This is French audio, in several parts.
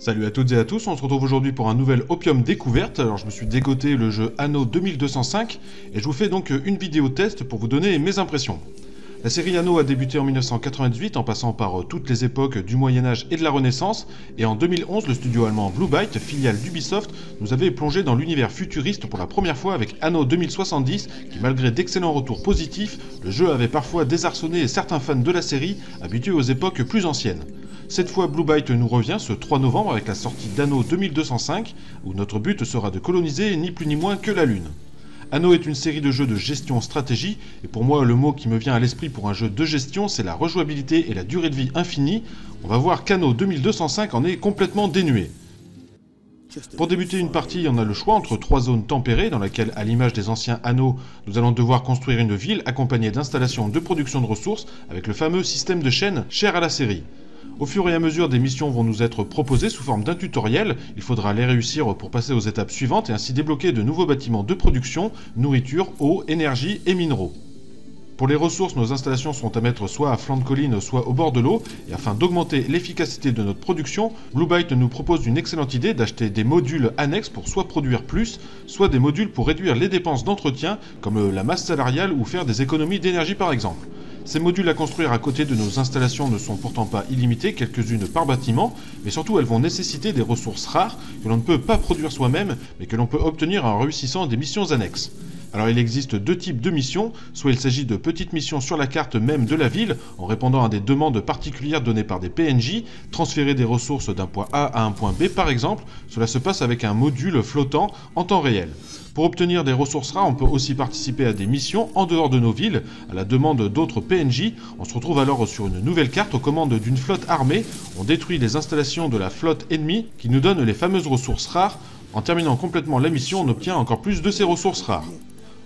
Salut à toutes et à tous, on se retrouve aujourd'hui pour un nouvel Opium découverte. Alors je me suis dégoté le jeu Anno 2205 et je vous fais donc une vidéo test pour vous donner mes impressions. La série Anno a débuté en 1998 en passant par toutes les époques du Moyen Âge et de la Renaissance et en 2011 le studio allemand Blue Byte, filiale d'Ubisoft, nous avait plongé dans l'univers futuriste pour la première fois avec Anno 2070 qui malgré d'excellents retours positifs, le jeu avait parfois désarçonné certains fans de la série habitués aux époques plus anciennes. Cette fois, Blue Byte nous revient ce 3 novembre avec la sortie d'Anno 2205, où notre but sera de coloniser ni plus ni moins que la Lune. Anno est une série de jeux de gestion-stratégie, et pour moi le mot qui me vient à l'esprit pour un jeu de gestion c'est la rejouabilité et la durée de vie infinie. On va voir qu'Anno 2205 en est complètement dénué. Pour débuter une partie, on a le choix entre trois zones tempérées dans lesquelles, à l'image des anciens anneaux, nous allons devoir construire une ville accompagnée d'installations de production de ressources avec le fameux système de chaîne cher à la série. Au fur et à mesure, des missions vont nous être proposées sous forme d'un tutoriel. Il faudra les réussir pour passer aux étapes suivantes et ainsi débloquer de nouveaux bâtiments de production, nourriture, eau, énergie et minéraux. Pour les ressources, nos installations sont à mettre soit à flanc de colline, soit au bord de l'eau, et afin d'augmenter l'efficacité de notre production, Bluebyte nous propose une excellente idée d'acheter des modules annexes pour soit produire plus, soit des modules pour réduire les dépenses d'entretien, comme la masse salariale ou faire des économies d'énergie par exemple. Ces modules à construire à côté de nos installations ne sont pourtant pas illimités, quelques-unes par bâtiment, mais surtout elles vont nécessiter des ressources rares que l'on ne peut pas produire soi-même, mais que l'on peut obtenir en réussissant des missions annexes. Alors il existe deux types de missions, soit il s'agit de petites missions sur la carte même de la ville, en répondant à des demandes particulières données par des PNJ, transférer des ressources d'un point A à un point B par exemple, cela se passe avec un module flottant en temps réel. Pour obtenir des ressources rares, on peut aussi participer à des missions en dehors de nos villes, à la demande d'autres PNJ. On se retrouve alors sur une nouvelle carte aux commandes d'une flotte armée. On détruit les installations de la flotte ennemie qui nous donne les fameuses ressources rares. En terminant complètement la mission, on obtient encore plus de ces ressources rares.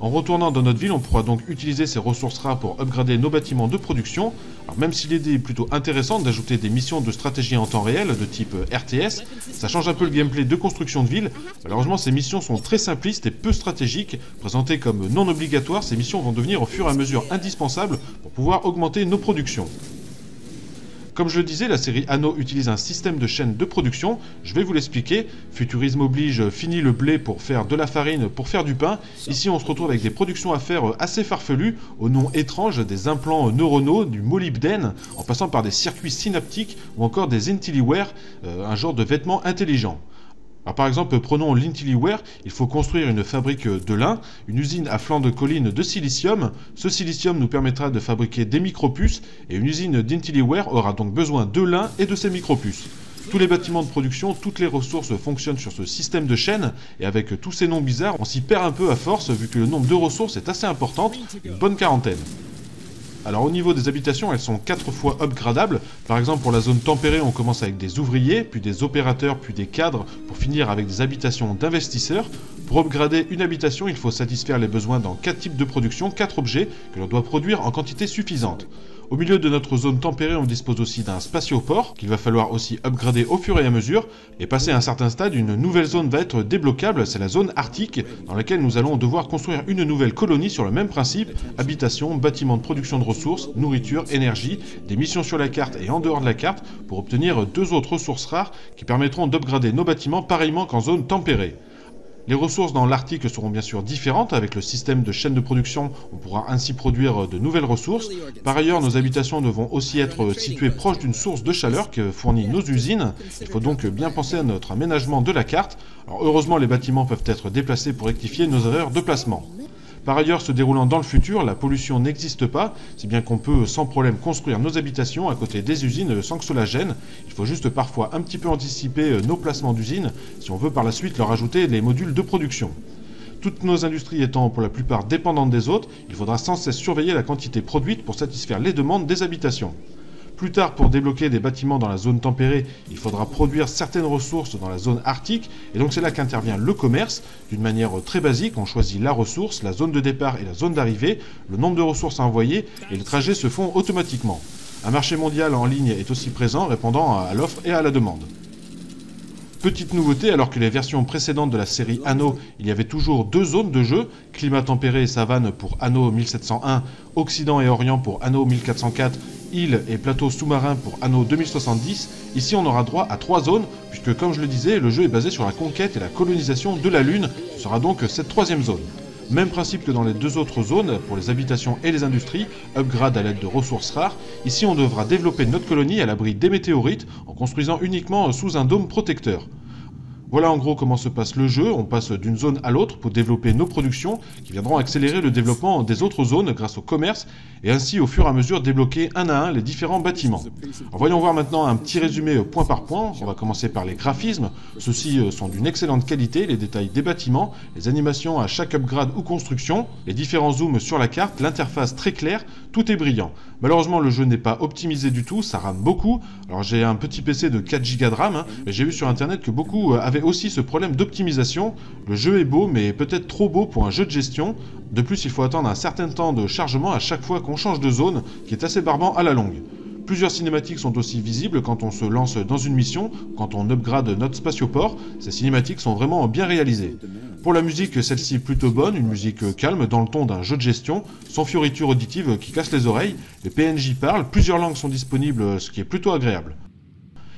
En retournant dans notre ville, on pourra donc utiliser ces ressources rares pour upgrader nos bâtiments de production. Alors même si l'idée est plutôt intéressante d'ajouter des missions de stratégie en temps réel de type RTS, ça change un peu le gameplay de construction de ville. Malheureusement, ces missions sont très simplistes et peu stratégiques. Présentées comme non obligatoires, ces missions vont devenir au fur et à mesure indispensables pour pouvoir augmenter nos productions. Comme je le disais, la série Anno utilise un système de chaîne de production. Je vais vous l'expliquer. Futurisme oblige, fini le blé pour faire de la farine, pour faire du pain. Ici, on se retrouve avec des productions à faire assez farfelues, au nom étrange des implants neuronaux, du molybdène, en passant par des circuits synaptiques ou encore des IntelliWare, euh, un genre de vêtements intelligents par exemple, prenons l'Intiliware, il faut construire une fabrique de lin, une usine à flanc de colline de silicium. Ce silicium nous permettra de fabriquer des micropuces, et une usine d'Intiliware aura donc besoin de lin et de ces micropuces. Tous les bâtiments de production, toutes les ressources fonctionnent sur ce système de chaîne, et avec tous ces noms bizarres, on s'y perd un peu à force vu que le nombre de ressources est assez important, une bonne quarantaine. Alors au niveau des habitations, elles sont 4 fois upgradables. Par exemple, pour la zone tempérée, on commence avec des ouvriers, puis des opérateurs, puis des cadres, pour finir avec des habitations d'investisseurs. Pour upgrader une habitation, il faut satisfaire les besoins dans 4 types de production, 4 objets que l'on doit produire en quantité suffisante. Au milieu de notre zone tempérée, on dispose aussi d'un spatioport qu'il va falloir aussi upgrader au fur et à mesure. Et passer à un certain stade, une nouvelle zone va être débloquable, c'est la zone arctique, dans laquelle nous allons devoir construire une nouvelle colonie sur le même principe, habitation, bâtiment de production de ressources, nourriture, énergie, des missions sur la carte et en dehors de la carte, pour obtenir deux autres ressources rares qui permettront d'upgrader nos bâtiments pareillement qu'en zone tempérée. Les ressources dans l'Arctique seront bien sûr différentes. Avec le système de chaîne de production, on pourra ainsi produire de nouvelles ressources. Par ailleurs, nos habitations devront aussi être situées proches d'une source de chaleur que fournit nos usines. Il faut donc bien penser à notre aménagement de la carte. heureusement, les bâtiments peuvent être déplacés pour rectifier nos erreurs de placement. Par ailleurs, se déroulant dans le futur, la pollution n'existe pas, si bien qu'on peut sans problème construire nos habitations à côté des usines sans que cela gêne. Il faut juste parfois un petit peu anticiper nos placements d'usines si on veut par la suite leur ajouter les modules de production. Toutes nos industries étant pour la plupart dépendantes des autres, il faudra sans cesse surveiller la quantité produite pour satisfaire les demandes des habitations. Plus tard, pour débloquer des bâtiments dans la zone tempérée, il faudra produire certaines ressources dans la zone arctique, et donc c'est là qu'intervient le commerce. D'une manière très basique, on choisit la ressource, la zone de départ et la zone d'arrivée, le nombre de ressources à envoyer, et les trajets se font automatiquement. Un marché mondial en ligne est aussi présent, répondant à l'offre et à la demande. Petite nouveauté, alors que les versions précédentes de la série Anno, il y avait toujours deux zones de jeu, climat tempéré et savane pour Anno 1701, Occident et Orient pour Anno 1404, île et plateau sous-marin pour Anno 2070, ici on aura droit à trois zones, puisque comme je le disais, le jeu est basé sur la conquête et la colonisation de la Lune, ce sera donc cette troisième zone. Même principe que dans les deux autres zones, pour les habitations et les industries, upgrade à l'aide de ressources rares, ici on devra développer notre colonie à l'abri des météorites en construisant uniquement sous un dôme protecteur. Voilà en gros comment se passe le jeu, on passe d'une zone à l'autre pour développer nos productions qui viendront accélérer le développement des autres zones grâce au commerce et ainsi au fur et à mesure débloquer un à un les différents bâtiments. voyons voir maintenant un petit résumé point par point, on va commencer par les graphismes, ceux-ci euh, sont d'une excellente qualité, les détails des bâtiments, les animations à chaque upgrade ou construction, les différents zooms sur la carte, l'interface très claire, tout est brillant. Malheureusement le jeu n'est pas optimisé du tout, ça rame beaucoup, alors j'ai un petit PC de 4 Go de RAM, hein, mais j'ai vu sur internet que beaucoup euh, avaient aussi ce problème d'optimisation. Le jeu est beau, mais peut-être trop beau pour un jeu de gestion. De plus, il faut attendre un certain temps de chargement à chaque fois qu'on change de zone, qui est assez barbant à la longue. Plusieurs cinématiques sont aussi visibles quand on se lance dans une mission, quand on upgrade notre spatioport. Ces cinématiques sont vraiment bien réalisées. Pour la musique, celle-ci est plutôt bonne, une musique calme dans le ton d'un jeu de gestion, sans fioritures auditives qui cassent les oreilles. Les PNJ parlent, plusieurs langues sont disponibles, ce qui est plutôt agréable.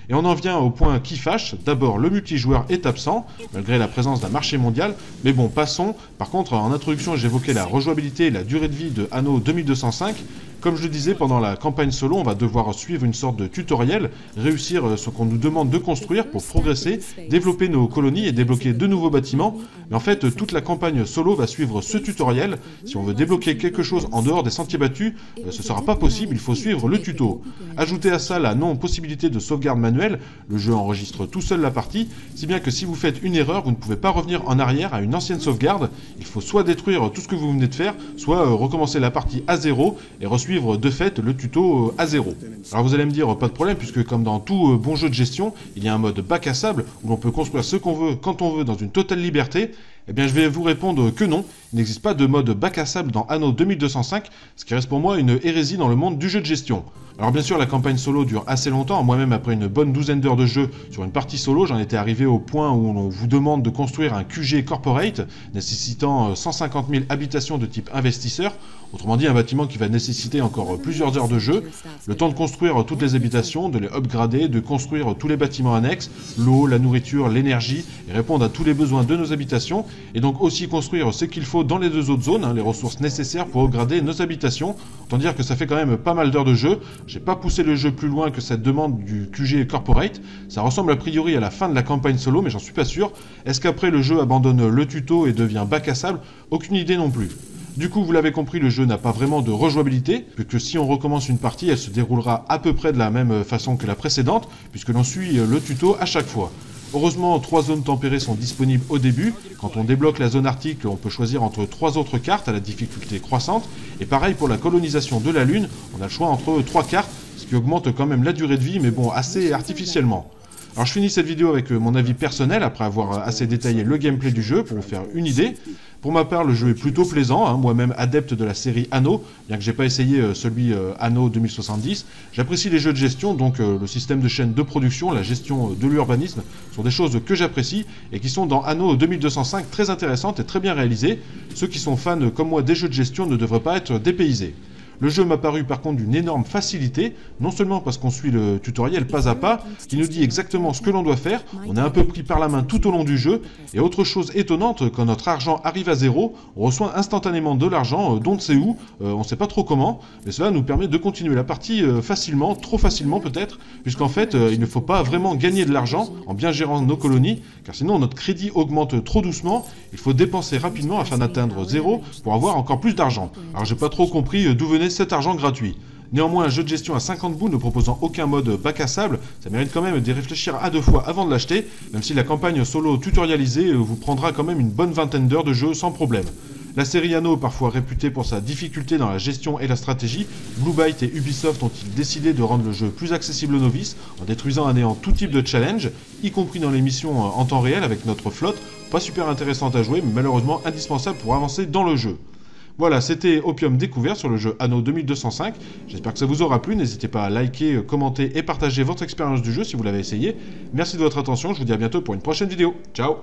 Et on en vient au point qui fâche. D'abord, le multijoueur est absent, malgré la présence d'un marché mondial. Mais bon, passons. Par contre, en introduction, j'évoquais la rejouabilité et la durée de vie de Anno 2205. Comme je le disais, pendant la campagne solo, on va devoir suivre une sorte de tutoriel, réussir euh, ce qu'on nous demande de construire pour progresser, développer nos colonies et débloquer de nouveaux bâtiments. Mais en fait, toute la campagne solo va suivre ce tutoriel. Si on veut débloquer quelque chose en dehors des sentiers battus, euh, ce sera pas possible, il faut suivre le tuto. Ajoutez à ça la non-possibilité de sauvegarde manuelle, le jeu enregistre tout seul la partie, si bien que si vous faites une erreur, vous ne pouvez pas revenir en arrière à une ancienne sauvegarde, il faut soit détruire tout ce que vous venez de faire, soit euh, recommencer la partie à zéro et de fait le tuto euh, à zéro. Alors vous allez me dire, pas de problème, puisque comme dans tout euh, bon jeu de gestion, il y a un mode bac à sable où l'on peut construire ce qu'on veut, quand on veut, dans une totale liberté. Eh bien je vais vous répondre que non, il n'existe pas de mode bac à sable dans Anno 2205, ce qui reste pour moi une hérésie dans le monde du jeu de gestion. Alors bien sûr, la campagne solo dure assez longtemps. Moi-même, après une bonne douzaine d'heures de jeu sur une partie solo, j'en étais arrivé au point où on vous demande de construire un QG corporate nécessitant 150 euh, 000 habitations de type investisseur. Autrement dit, un bâtiment qui va nécessiter encore plusieurs heures de jeu. Le temps de construire toutes les habitations, de les upgrader, de construire tous les bâtiments annexes, l'eau, la nourriture, l'énergie, et répondre à tous les besoins de nos habitations. Et donc aussi construire ce qu'il faut dans les deux autres zones, hein, les ressources nécessaires pour upgrader nos habitations. Autant dire que ça fait quand même pas mal d'heures de jeu. J'ai pas poussé le jeu plus loin que cette demande du QG Corporate. Ça ressemble a priori à la fin de la campagne solo, mais j'en suis pas sûr. Est-ce qu'après le jeu abandonne le tuto et devient bac à sable? Aucune idée non plus. Du coup, vous l'avez compris, le jeu n'a pas vraiment de rejouabilité, puisque si on recommence une partie, elle se déroulera à peu près de la même façon que la précédente, puisque l'on suit le tuto à chaque fois. Heureusement, trois zones tempérées sont disponibles au début. Quand on débloque la zone arctique, on peut choisir entre trois autres cartes à la difficulté croissante. Et pareil pour la colonisation de la Lune, on a le choix entre trois cartes, ce qui augmente quand même la durée de vie, mais bon, assez artificiellement. Alors je finis cette vidéo avec euh, mon avis personnel après avoir euh, assez détaillé le gameplay du jeu pour vous faire une idée. Pour ma part, le jeu est plutôt plaisant, hein. moi-même adepte de la série Anno, bien que j'ai pas essayé euh, celui Anno 2070. J'apprécie les jeux de gestion, donc le système de chaîne de production, la gestion de l'urbanisme, sont des choses que j'apprécie et qui sont dans Anno 2205 très intéressantes et très bien réalisées. Ceux qui sont fans comme moi des jeux de gestion ne devraient pas être dépaysés. Le jeu m'a paru par contre d'une énorme facilité, non seulement parce qu'on suit le tutoriel pas à pas, qui nous dit exactement ce que l'on doit faire, on est un peu pris par la main tout au long du jeu, et autre chose étonnante, quand notre argent arrive à zéro, on reçoit instantanément de l'argent, euh, dont on ne sait où, euh, on ne sait pas trop comment, mais cela nous permet de continuer la partie euh, facilement, trop facilement peut-être, puisqu'en fait il ne faut pas vraiment gagner de l'argent en bien gérant nos colonies, car sinon notre crédit augmente trop doucement, il faut dépenser rapidement afin d'atteindre zéro pour avoir encore plus d'argent. Alors j'ai pas trop compris d'où venait cet argent gratuit. Néanmoins, un jeu de gestion à 50 bouts ne proposant aucun mode bac à sable, ça mérite quand même d'y réfléchir à deux fois avant de l'acheter, même si la campagne solo tutorialisée vous prendra quand même une bonne vingtaine d'heures de jeu sans problème. La série Anno, parfois réputée pour sa difficulté dans la gestion et la stratégie, Blue Byte et Ubisoft ont-ils décidé de rendre le jeu plus accessible aux novices en détruisant un néant tout type de challenge, y compris dans les missions en temps réel avec notre flotte, pas super intéressante à jouer mais malheureusement indispensable pour avancer dans le jeu. Voilà, c'était Opium Découvert sur le jeu Anno 2205. J'espère que ça vous aura plu. N'hésitez pas à liker, euh, commenter et partager votre expérience du jeu si vous l'avez essayé. Merci de votre attention. Je vous dis à bientôt pour une prochaine vidéo. Ciao